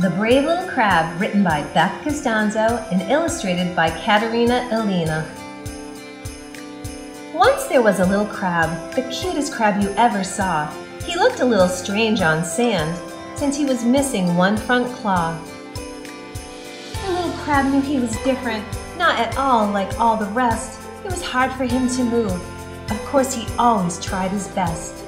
The Brave Little Crab, written by Beth Costanzo and illustrated by Katerina Elena. Once there was a little crab, the cutest crab you ever saw. He looked a little strange on sand, since he was missing one front claw. The little crab knew he was different, not at all like all the rest. It was hard for him to move. Of course, he always tried his best.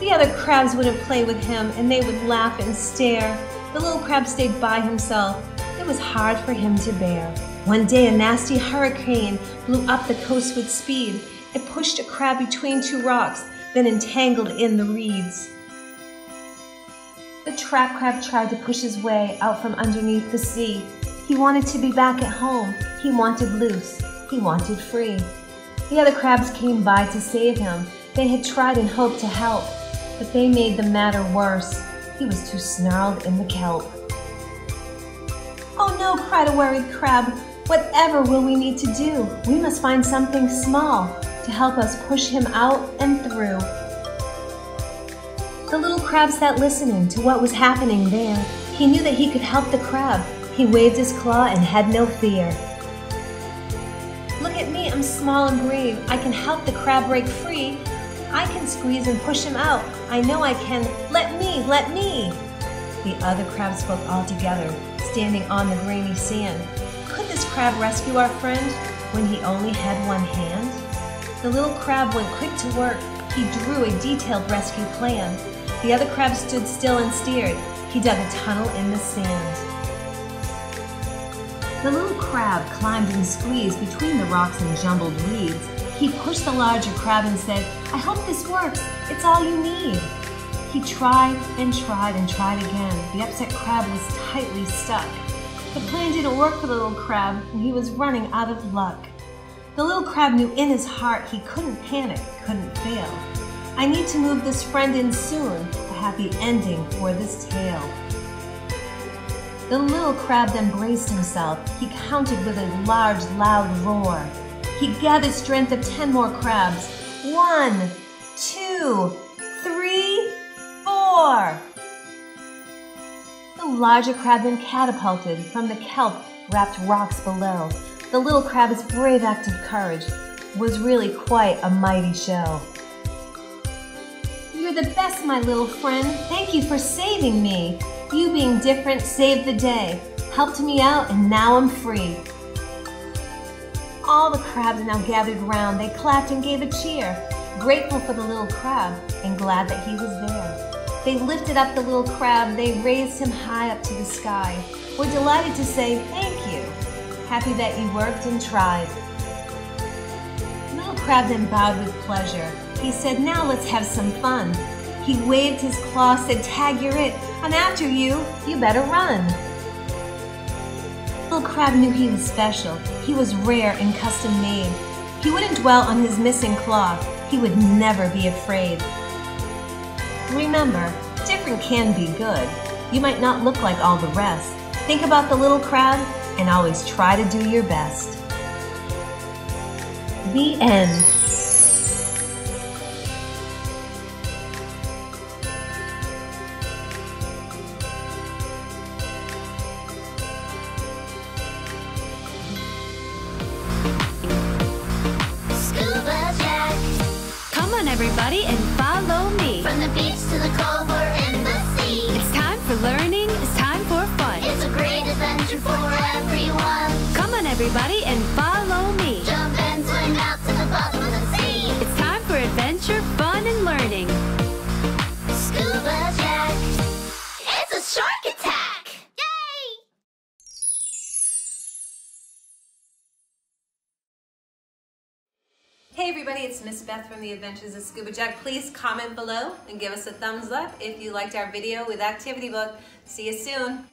The other crabs wouldn't play with him, and they would laugh and stare. The little crab stayed by himself. It was hard for him to bear. One day, a nasty hurricane blew up the coast with speed. It pushed a crab between two rocks, then entangled in the reeds. The trap crab tried to push his way out from underneath the sea. He wanted to be back at home. He wanted loose. He wanted free. The other crabs came by to save him. They had tried and hoped to help, but they made the matter worse. He was too snarled in the kelp. Oh no, cried a worried crab. Whatever will we need to do? We must find something small to help us push him out and through. The little crab sat listening to what was happening there. He knew that he could help the crab. He waved his claw and had no fear. Look at me, I'm small and brave. I can help the crab break free. I can squeeze and push him out. I know I can. Let me, let me. The other crabs spoke all together, standing on the grainy sand. Could this crab rescue our friend when he only had one hand? The little crab went quick to work. He drew a detailed rescue plan. The other crabs stood still and stared. He dug a tunnel in the sand. The little crab climbed and squeezed between the rocks and jumbled weeds. He pushed the larger crab and said, I hope this works. It's all you need. He tried and tried and tried again. The upset crab was tightly stuck. The plan didn't work for the little crab, and he was running out of luck. The little crab knew in his heart he couldn't panic, couldn't fail. I need to move this friend in soon, a happy ending for this tale. The little crab then braced himself. He counted with a large, loud roar. He gathered strength of ten more crabs. One, two, three, four. The larger crab then catapulted from the kelp wrapped rocks below. The little crab's brave act of courage was really quite a mighty show. You're the best, my little friend. Thank you for saving me. You being different saved the day, helped me out, and now I'm free. All the crabs now gathered round. They clapped and gave a cheer, grateful for the little crab and glad that he was there. They lifted up the little crab. They raised him high up to the sky. We're delighted to say thank you. Happy that you worked and tried. Little crab then bowed with pleasure. He said, now let's have some fun. He waved his claw, said, tag, you're it. I'm after you. You better run. Little Crab knew he was special. He was rare and custom made. He wouldn't dwell on his missing claw. He would never be afraid. Remember, different can be good. You might not look like all the rest. Think about the little crab and always try to do your best. The end. Everybody, and follow me. From the beach to the cove or in the sea. It's time for learning, it's time for fun. It's a great adventure for everyone. Come on, everybody, and follow me. Jump and swim out to the bottom of the sea. It's time for adventure, fun, and learning. Scuba Jack. It's a shark attack! Hey everybody, it's Miss Beth from the Adventures of Scuba Jack. Please comment below and give us a thumbs up if you liked our video with Activity Book. See you soon.